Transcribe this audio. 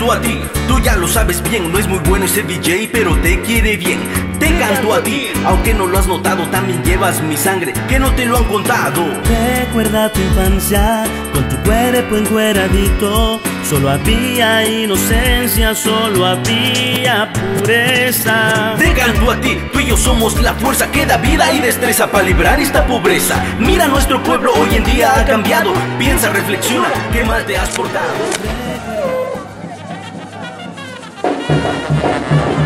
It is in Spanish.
canto a ti, tú ya lo sabes bien, no es muy bueno ese DJ, pero te quiere bien. Te canto a ti, aunque no lo has notado, también llevas mi sangre, que no te lo han contado. Recuerda tu infancia, con tu cuerpo encueradito, solo había inocencia, solo había pureza. Te canto a ti, tú y yo somos la fuerza que da vida y destreza para librar esta pobreza. Mira, nuestro pueblo hoy en día ha cambiado. Piensa, reflexiona, qué mal te has portado. Thank you.